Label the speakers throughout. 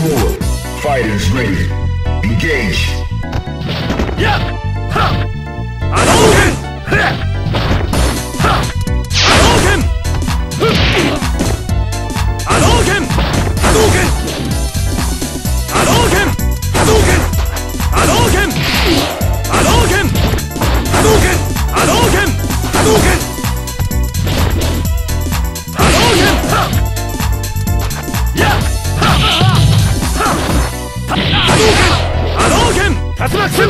Speaker 1: Score.
Speaker 2: Fighters ready. Engage.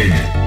Speaker 1: Wig.